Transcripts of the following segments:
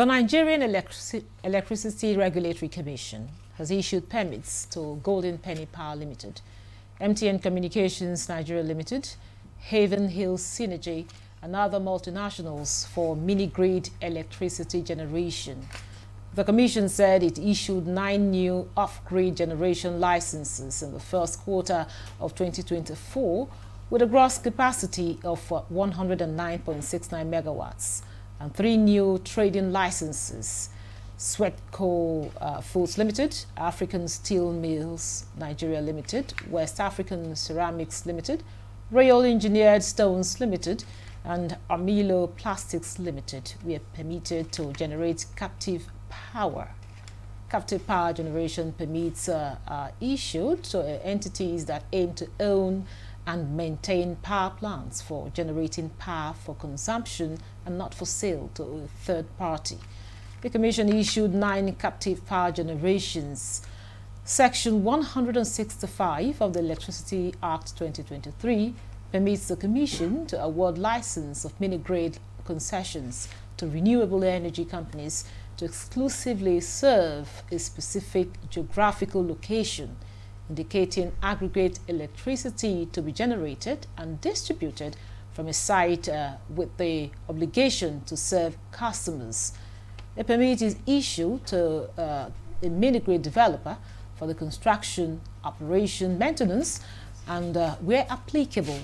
The Nigerian Electric Electricity Regulatory Commission has issued permits to Golden Penny Power Limited, MTN Communications Nigeria Limited, Haven Hills Synergy, and other multinationals for mini-grid electricity generation. The Commission said it issued nine new off-grid generation licenses in the first quarter of 2024 with a gross capacity of 109.69 megawatts and three new trading licenses. Swedco uh, Foods Limited, African Steel Mills Nigeria Limited, West African Ceramics Limited, Royal Engineered Stones Limited, and Amilo Plastics Limited were permitted to generate captive power. Captive power generation permits uh, are issued to uh, entities that aim to own and maintain power plants for generating power for consumption and not for sale to a third party. The Commission issued nine captive power generations. Section 165 of the Electricity Act 2023 permits the Commission to award license of mini-grid concessions to renewable energy companies to exclusively serve a specific geographical location indicating aggregate electricity to be generated and distributed from a site uh, with the obligation to serve customers. A permit is issued to uh, a mini-grid developer for the construction, operation, maintenance, and uh, where applicable,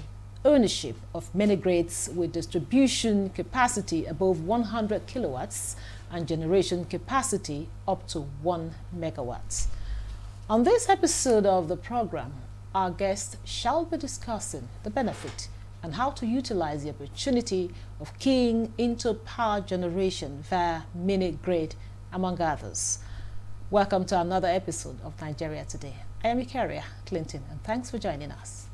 ownership of mini-grids with distribution capacity above 100 kilowatts and generation capacity up to 1 megawatts. On this episode of the program, our guest shall be discussing the benefit and how to utilize the opportunity of keying into power generation via mini-grid, among others. Welcome to another episode of Nigeria Today. I am Ikaria Clinton, and thanks for joining us.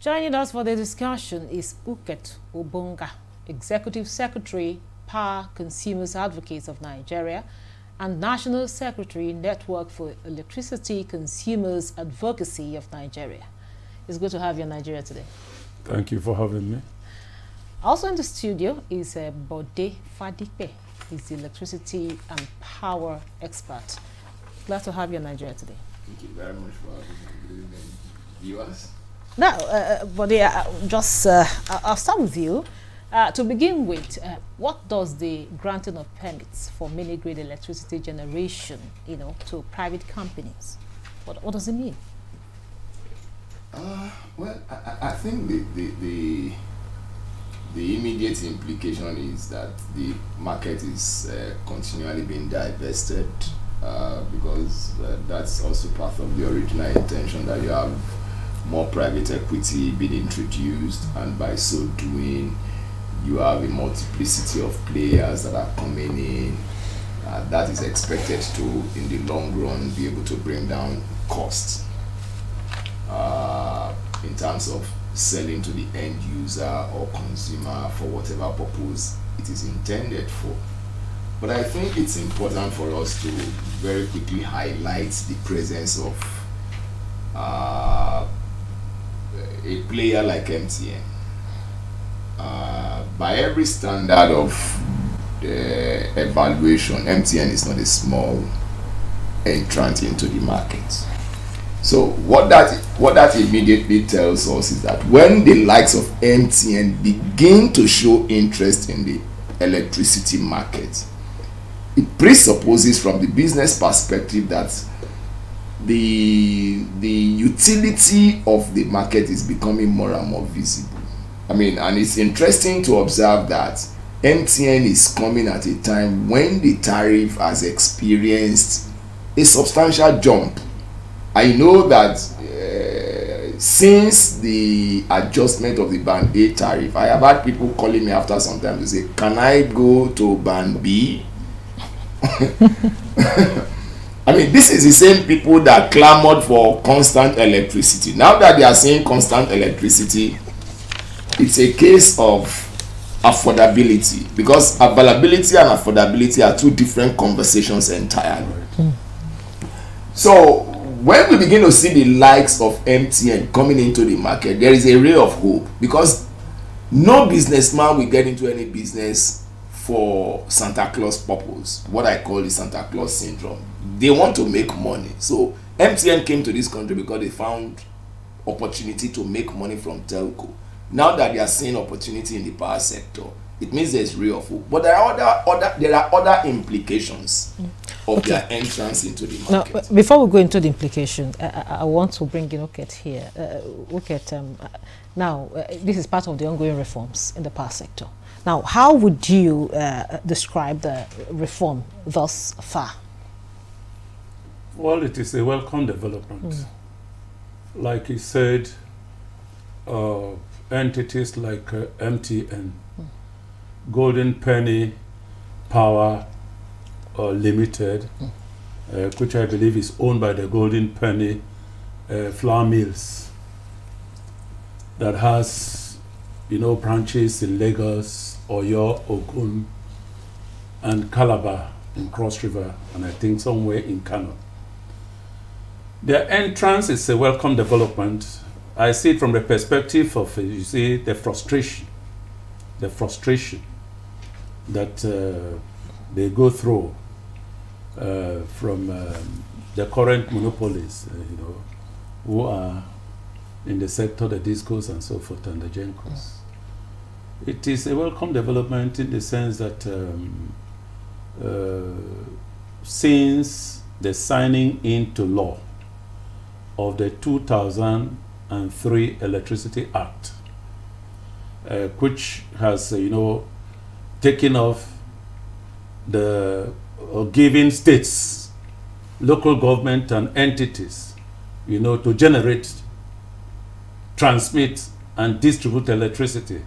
Joining us for the discussion is Uket Obonga, Executive Secretary, Power Consumers Advocates of Nigeria, and National Secretary, Network for Electricity Consumers Advocacy of Nigeria. It's good to have you in Nigeria today. Thank you for having me. Also in the studio is uh, Bode Fadipe. He's the electricity and power expert. Glad to have you in Nigeria today. Thank you very much for having me. Viewers. Now, uh, but yeah, just uh, I'll start with you. Uh, to begin with, uh, what does the granting of permits for mini-grid electricity generation, you know, to private companies, what, what does it mean? Uh, well, I, I think the, the, the, the, immediate implication is that the market is uh, continually being divested uh, because that's also part of the original intention that you have more private equity being introduced and by so doing you have a multiplicity of players that are coming in uh, that is expected to in the long run be able to bring down costs. Uh, in terms of selling to the end user or consumer for whatever purpose it is intended for. But I think it's important for us to very quickly highlight the presence of uh, a player like MTN, uh, by every standard of evaluation, MTN is not a small entrant into the market. So what that what that immediately tells us is that when the likes of MTN begin to show interest in the electricity market, it presupposes from the business perspective that the the utility of the market is becoming more and more visible i mean and it's interesting to observe that mtn is coming at a time when the tariff has experienced a substantial jump i know that uh, since the adjustment of the band a tariff i have had people calling me after some time to say can i go to band b I mean, this is the same people that clamored for constant electricity. Now that they are saying constant electricity, it's a case of affordability because availability and affordability are two different conversations entirely. So, when we begin to see the likes of MTN coming into the market, there is a ray of hope because no businessman will get into any business for Santa Claus purpose, what I call the Santa Claus syndrome. They want to make money. So MTN came to this country because they found opportunity to make money from telco. Now that they are seeing opportunity in the power sector, it means there's real hope. But there are other, other there are other implications of okay. their entrance into the market. Now, before we go into the implication, I, I want to bring in Uket here. Uh, Uket, um, now uh, this is part of the ongoing reforms in the power sector. Now, how would you uh, describe the reform thus far? Well, it is a welcome development. Mm. Like you said, uh, entities like uh, MTN. Golden Penny Power uh, Limited. Uh, which I believe is owned by the Golden Penny uh, Flour Mills, that has, you know, branches in Lagos, Oyo, Ogun, and Calabar in Cross River, and I think somewhere in Kano. Their entrance is a welcome development. I see it from the perspective of, you see, the frustration, the frustration that uh, they go through uh, from um, the current monopolies, uh, you know, who are in the sector, the discos and so forth, and the gencos. It is a welcome development in the sense that um, uh, since the signing into law of the 2003 Electricity Act, uh, which has, uh, you know, taken off the uh, giving states, local government and entities, you know, to generate, transmit and distribute electricity.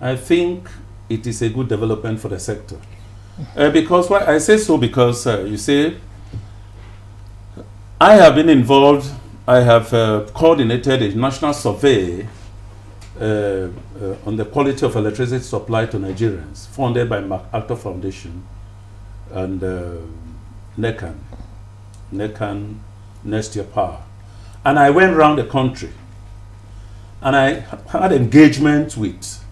I think it is a good development for the sector. Uh, because why I say so because uh, you see, I have been involved I have uh, coordinated a national survey uh, uh, on the quality of electricity supply to Nigerians, funded by MacArthur Foundation and uh, NECAN, NECAN Nestia Power. And I went around the country and I had engagement with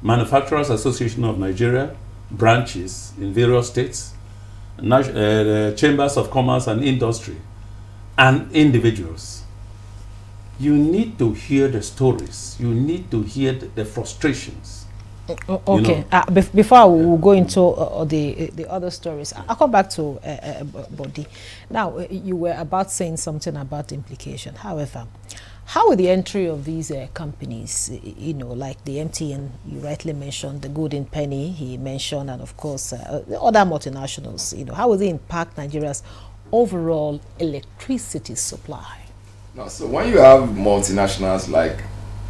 Manufacturers Association of Nigeria, branches in various states, uh, chambers of commerce and industry, and individuals. You need to hear the stories. You need to hear the, the frustrations. okay. You know? uh, before we will go into uh, the the other stories, I'll come back to uh, uh Bode. Now, uh, you were about saying something about implication. However, how will the entry of these uh, companies, you know, like the MTN, you rightly mentioned, the Golden Penny, he mentioned, and of course, the other multinationals, you know, how will they impact Nigeria's overall electricity supply? No, so when you have multinationals like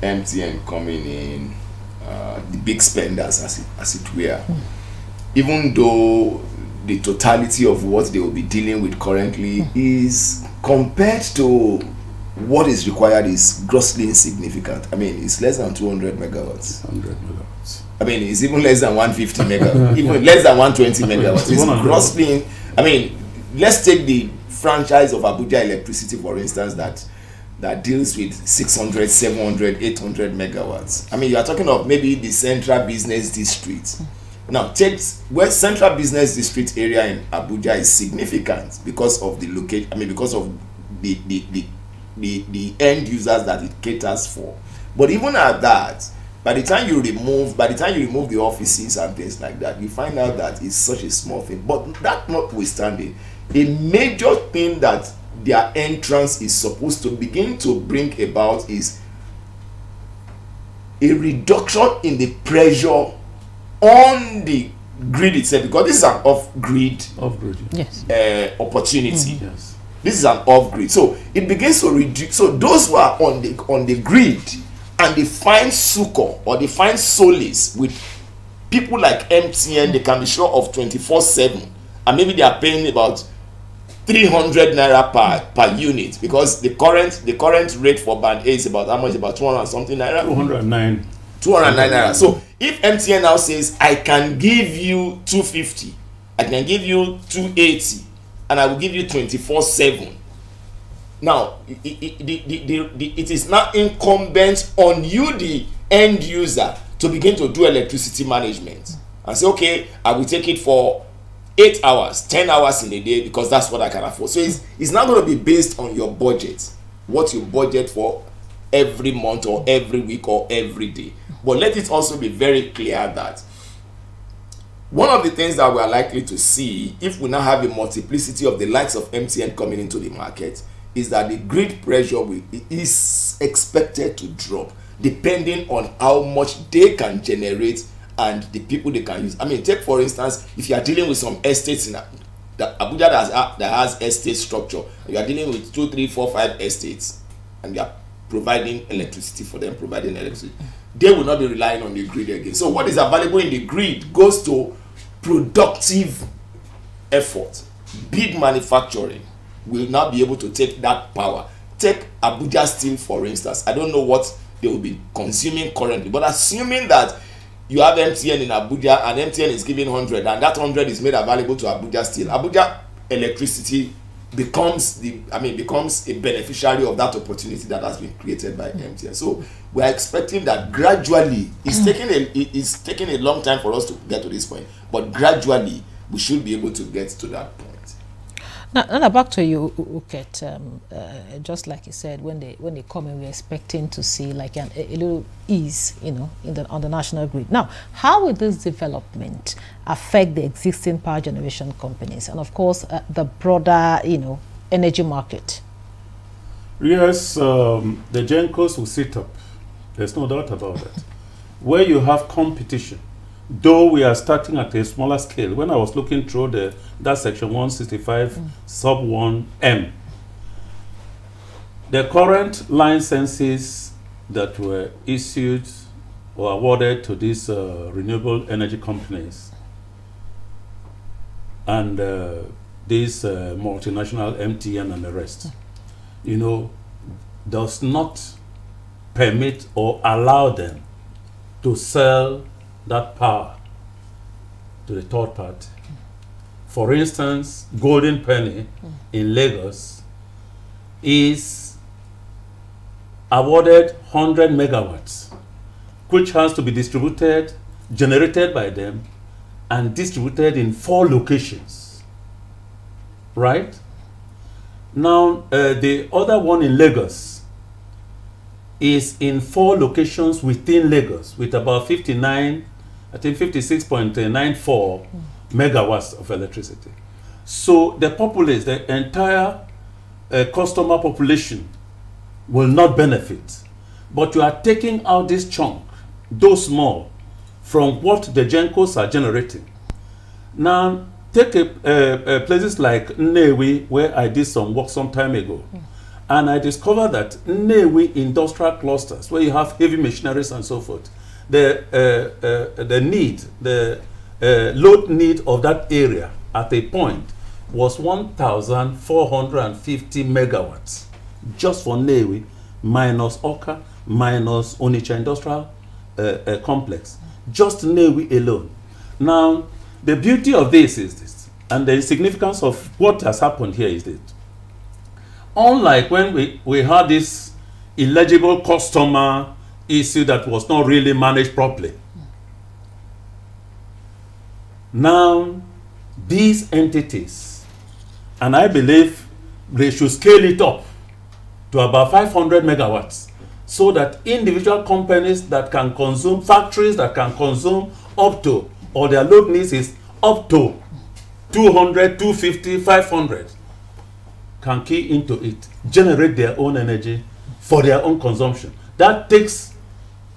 MTN coming in, uh, the big spenders as it, as it were, mm. even though the totality of what they will be dealing with currently mm. is compared to what is required is grossly insignificant. I mean, it's less than 200 megawatts. 100 megawatts. I mean, it's even less than 150 megawatts, even less than 120 megawatts. It's grossly, I mean, let's take the franchise of Abuja Electricity, for instance, that that deals with 600, 700, 800 megawatts. I mean, you are talking of maybe the central business district. Now, take where central business district area in Abuja is significant because of the location. I mean, because of the the, the the the end users that it caters for. But even at that, by the time you remove by the time you remove the offices and things like that, you find out that it's such a small thing. But that notwithstanding, a major thing that their entrance is supposed to begin to bring about is a reduction in the pressure on the grid itself because this is an off-grid off-grid yes. uh, opportunity. Mm -hmm. yes. This is an off-grid. So it begins to reduce so those who are on the on the grid and they find succor or they find solace with people like mtn they can be sure of 24 7 and maybe they are paying about 300 naira per per unit because the current the current rate for band A is about how much? About 200 something naira? 209 209 naira. So if MTN now says I can give you 250 I can give you 280 and I will give you 24 7 now it, it, the, the, the, it is now incumbent on you the end user to begin to do electricity management. And say okay i will take it for eight hours ten hours in a day because that's what i can afford. So it's it's not going to be based on your budget what you budget for every month or every week or every day. But let it also be very clear that one of the things that we are likely to see if we now have a multiplicity of the likes of mtn coming into the market is that the grid pressure will, is expected to drop depending on how much they can generate and the people they can use. I mean take for instance if you are dealing with some estates in abuja that has that has estate structure you are dealing with two three four five estates and you are providing electricity for them providing electricity they will not be relying on the grid again. So what is available in the grid goes to productive effort. Big manufacturing will now be able to take that power. Take abuja steel for instance. I don't know what they will be consuming currently but assuming that you have mtn in abuja and mtn is giving hundred and that hundred is made available to abuja steel abuja electricity becomes the i mean becomes a beneficiary of that opportunity that has been created by mtn so we are expecting that gradually it's taking a it's taking a long time for us to get to this point but gradually we should be able to get to that point now, now back to you, Uket. Um, uh, just like you said, when they when they come in, we're expecting to see like an, a, a, little ease, you know, in the on the national grid. Now, how will this development affect the existing power generation companies and, of course, uh, the broader, you know, energy market? Yes, um, the Gencos will sit up. There's no doubt about it. Where you have competition, though we are starting at a smaller scale, when I was looking through the that section 165 mm. sub 1M, the current licenses that were issued or awarded to these uh, renewable energy companies and uh, these uh, multinational MTN and the rest, mm. you know, does not permit or allow them to sell that power to the third party. For instance, Golden Penny in Lagos is awarded 100 megawatts, which has to be distributed, generated by them, and distributed in four locations. Right? Now, uh, the other one in Lagos is in four locations within Lagos with about 59 I think 56.94 mm. megawatts of electricity. So the populace, the entire uh, customer population will not benefit. But you are taking out this chunk, though small, from what the Gencos are generating. Now, take a, uh, uh, places like Nnewi, where I did some work some time ago. And I discovered that Nnewi industrial clusters, where you have heavy machineries and so forth, the, uh, uh, the need, the uh, load need of that area at a point was 1,450 megawatts just for Nnewi minus Awka minus Onitsha Industrial uh, uh, Complex. Just Nnewi alone. Now, the beauty of this is this, and the significance of what has happened here is that unlike when we, we had this illegible customer issue that was not really managed properly. Now, these entities, and I believe they should scale it up to about 500 megawatts so that individual companies that can consume, factories that can consume up to, or their load needs is up to 200, 250, 500, can key into it, generate their own energy for their own consumption. That takes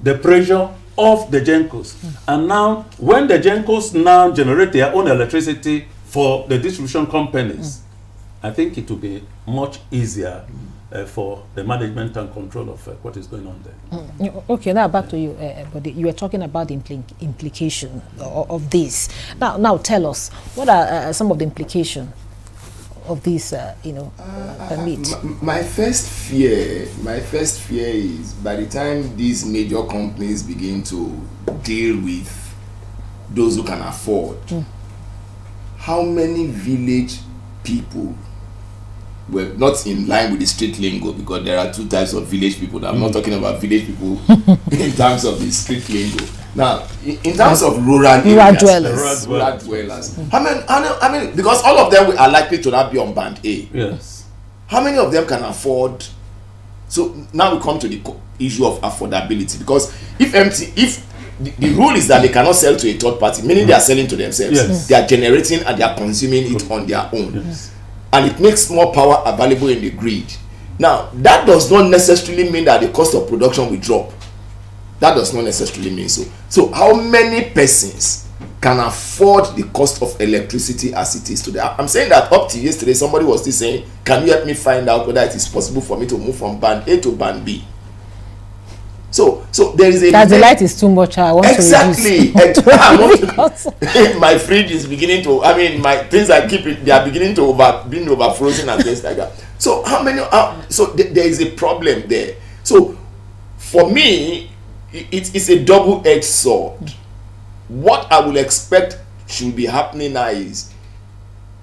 the pressure of the Gencos. Mm. And now, when the Gencos now generate their own electricity for the distribution companies, mm. I think it will be much easier uh, for the management and control of uh, what is going on there. Mm. Okay, now back to you, uh, but you were talking about the impl implication of, of, this. Now, now tell us, what are uh, some of the implications of this, uh, you know, uh, permit? My, my, first fear, my first fear is by the time these major companies begin to deal with those who can afford, mm. how many village people were not in line with the street lingo because there are two types of village people. I'm not talking about village people in terms of the street lingo. Now, in, terms of rural Rural areas, dwellers. rural dwellers. How many, how many, how many? Because all of them are likely to not be on band A. Yes. How many of them can afford? So now we come to the issue of affordability because if empty, if the, the rule is that they cannot sell to a third party, meaning they are selling to themselves. Yes. They are generating and they are consuming it on their own Yes. and it makes more power available in the grid. Now, that does not necessarily mean that the cost of production will drop. That does not necessarily mean so. So, how many persons can afford the cost of electricity as it is today? I'm saying that up to yesterday, somebody was still saying, Can you help me find out whether it is possible for me to move from band A to band B? So, so there is a That the light is too much. I want exactly. to reduce. Ex- I want to- Because- my fridge is beginning to i mean my things i keep it they are beginning to over being over frozen and things like that so how many uh, so th- there is a problem there so for me it is a double-edged sword. What i will expect should be happening now is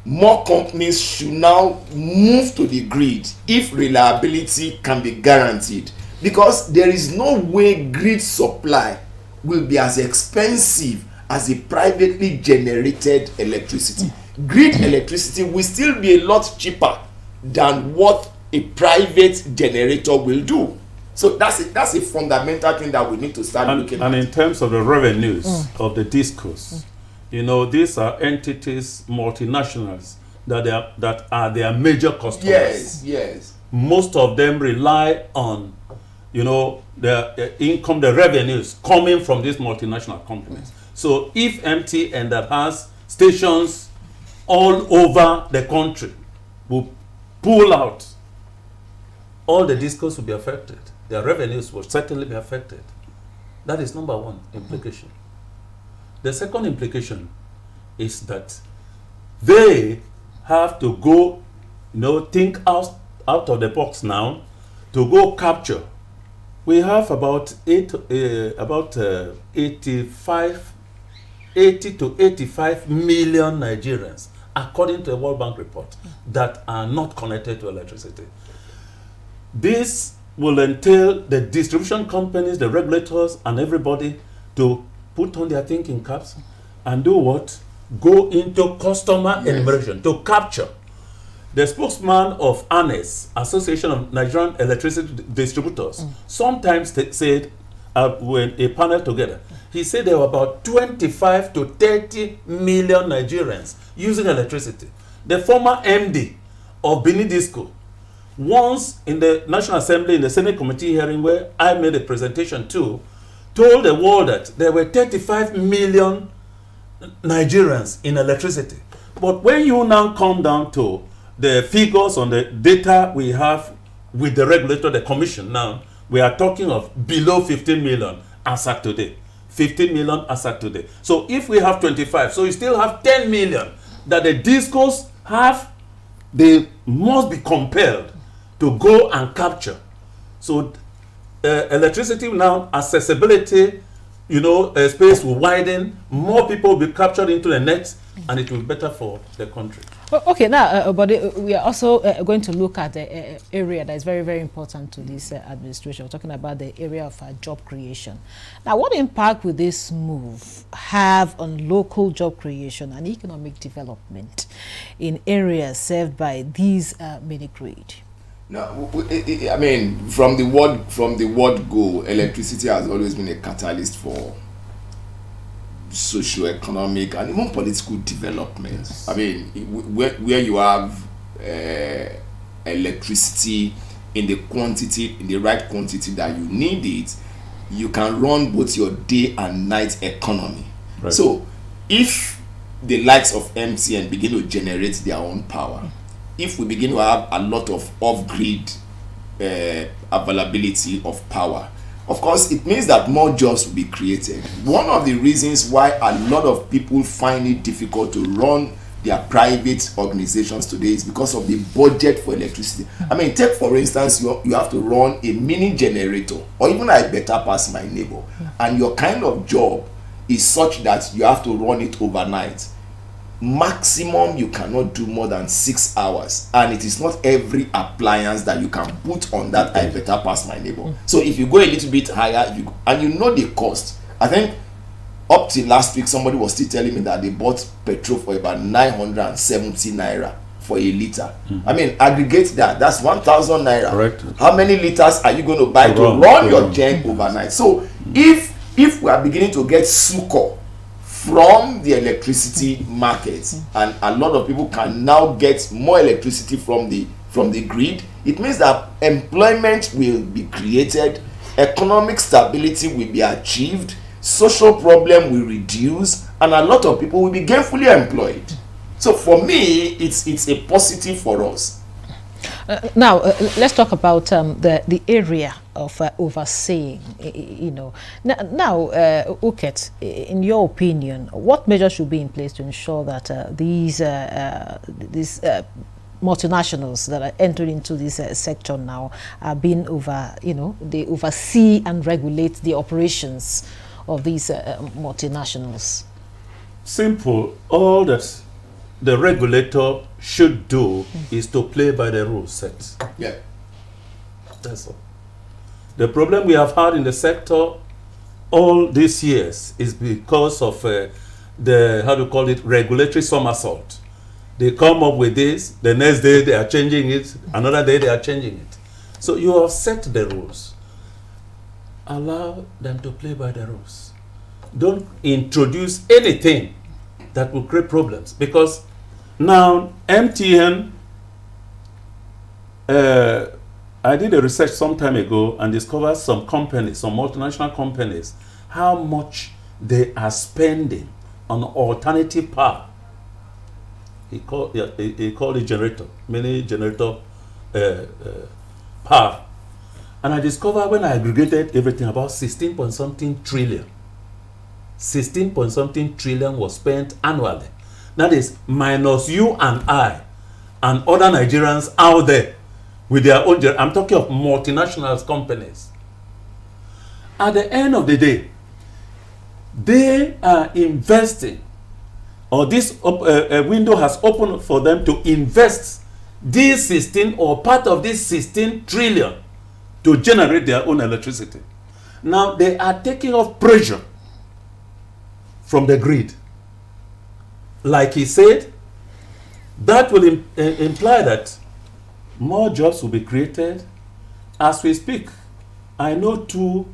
more companies should now move to the grid if reliability can be guaranteed. Because there is no way grid supply will be as expensive as a privately generated electricity. Grid electricity will still be a lot cheaper than what a private generator will do so that's a that's a fundamental thing that we need to start And, looking and at. in terms of the revenues mm. of the discos, mm. you know, these are entities, multinationals, that, they are, that are their major customers. yes yes. Most of them rely on you know the, the income the revenues coming from these multinational companies. So if mtn that has stations all over the country will pull out all the discos will be affected their revenues will certainly be affected. That is number one implication. The second implication is that they have to go you know think out out of the box now to go capture. We have about eight uh, about uh, 85 80 to 85 million nigerians according to a world bank report that are not connected to electricity. This will entail the distribution companies the regulators and everybody to put on their thinking caps and do what go into customer Yes. enumeration to capture the spokesman of ANED, Association of Nigerian Electricity Distributors, sometimes t- said, uh, when a panel together, he said there were about 25 to 30 million Nigerians using electricity. The former MD of Benin Disco, once in the National Assembly in the Senate Committee hearing where I made a presentation too, told the world that there were 35 million Nigerians in electricity. But when you now come down to the figures on the data we have with the regulator, the commission now, we are talking of below 15 million as at today. 15 million as at today. So if we have 25, so you still have 10 million that the discos have, they must be compelled to go and capture. So uh, electricity now accessibility you know uh, space will widen more people will be captured into the net and it will be better for the country Okay, now, uh, but uh, we are also uh, going to look at the uh, area that is very, very important to this uh, administration. We're talking about the area of uh, job creation. Now, what impact will this move have on local job creation and economic development in areas served by these uh, mini grid? No, I mean, from the word from the word go, electricity has always been a catalyst for socio-economic and even political development. I mean, where where you have uh, electricity in the quantity, in the right quantity that you need it, you can run both your day and night economy. Right. So, if the likes of MTN begin to generate their own power, if we begin to have a lot of off-grid uh, availability of power, of course, it means that more jobs will be created. One of the reasons why a lot of people find it difficult to run their private organizations today is because of the budget for electricity. I mean, take for instance, you, you have to run a mini generator, or even I better pass my neighbor, and your kind of job is such that you have to run it overnight maximum you cannot do more than six hours. And it is not every appliance that you can put on that i better pass my neighbor mm. so if you go a little bit higher you and you know the cost. I think up till last week somebody was still telling me that they bought petrol for about 970 naira for a liter. Mm. i mean aggregate that that's 1000 naira. Correct. How many liters are you going to buy to run, run your gen overnight? So mm. if if we are beginning to get sucor from the electricity market. And a lot of people can now get more electricity from the from the grid. It means that employment will be created economic stability will be achieved social problem will reduce and a lot of people will be gainfully employed. So for me it's it's a positive for us. Uh, now, uh, let's talk about um, the, the area of uh, overseeing, you know. Now, now uh, Uket, in your opinion, what measures should be in place to ensure that uh, these, uh, these multinationals that are entering into this sector now are being over, you know, they oversee and regulate the operations of these multinationals? Simple. All that the regulator should do mm. is to play by the rules set. Yeah. That's all. The problem we have had in the sector all these years is because of uh, the, how do you call it, regulatory somersault. They come up with this, the next day they are changing it, another day they are changing it. So you have set the rules. Allow them to play by the rules. Don't introduce anything that will create problems because now, MTN, uh, I did a research some time ago and discovered some companies, some multinational companies, how much they are spending on alternative power. He called, he, he it generator, many generator uh, uh, power. And I discovered when I aggregated everything about 16 point something trillion. 16 point something trillion was spent annually that is minus you and I and other Nigerians out there with their own. I'm talking of multinational companies. At the end of the day, they are investing, or this uh, uh, window has opened for them to invest this 16 or part of this 16 trillion to generate their own electricity. Now they are taking off pressure from the grid like he said, that will Im uh, imply that more jobs will be created as we speak. I know two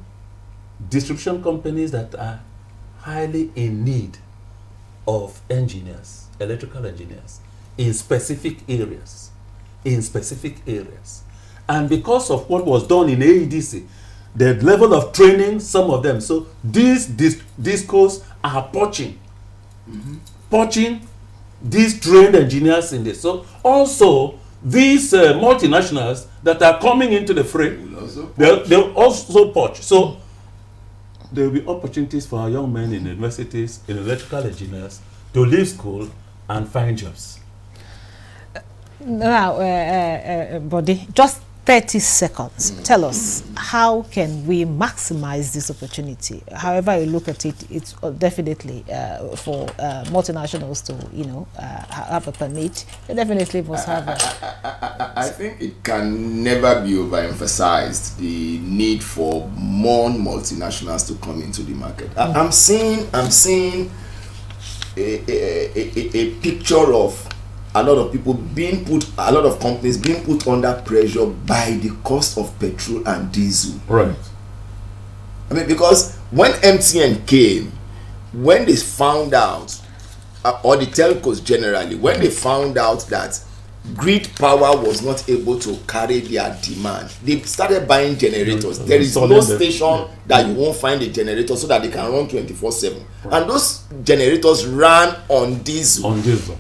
distribution companies that are highly in need of engineers, electrical engineers, in specific areas. In specific areas. And because of what was done in AEDC, the level of training, some of them, so these, these discos are poaching. Mm -hmm poaching these trained engineers in this. So also these uh, multinationals that are coming into the fray, they'll, they'll also poach. So there will be opportunities for our young men in universities, in electrical engineers, to leave school and find jobs. Now, uh, uh, uh Body, just 30 seconds. Mm. Tell us, how can we maximize this opportunity? However you look at it, it's uh, definitely uh, for uh, multinationals to, you know, uh, have a permit. They definitely must have a... I, I, I think it can never be overemphasized, the need for more multinationals to come into the market. Mm. I, am seeing, I'm seeing a, a, a, a picture of a lot of people being put a lot of companies being put under pressure by the cost of petrol and diesel. Right. I mean because when mtn came when they found out uh, or the telcos generally when they found out that grid power was not able to carry their demand they started buying generators. Yeah, there is no station yeah. that you won't find a generator so that they can run 24 7 right. and those generators ran on diesel. On diesel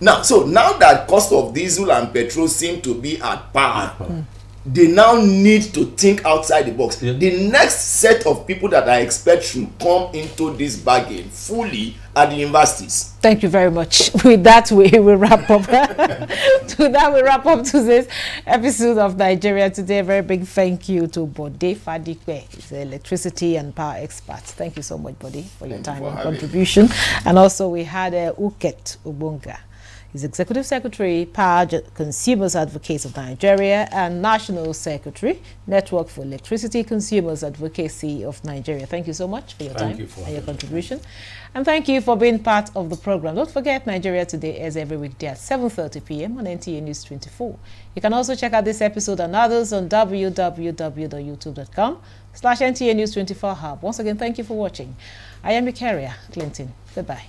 now so now that cost of diesel and petrol seem to be at par mm. they now need to think outside the box. Yeah. The next set of people that I expect should come into this bargain fully are the universities. Thank you very much. With that, we will wrap up. to that, we wrap up today's episode of Nigeria Today. A very big thank you to Bode Fadipe, he's an electricity and power expert. Thank you so much, Bode, for your Thank you time for and having me. contribution. And also, we had uh, Uket Obonga. He's Executive Secretary, Power Consumers Advocates of Nigeria, and National Secretary, Network for Electricity Consumers Advocacy of Nigeria. Thank you so much for your Thank time you for and your contribution. And thank you for being part of the program. Don't forget, Nigeria Today is every weekday at 7.30 p.m. on NTA News 24. You can also check out this episode and others on www.youtube.com slash NTA News 24 Hub. Once again, thank you for watching. I am Ikaria Clinton. Goodbye.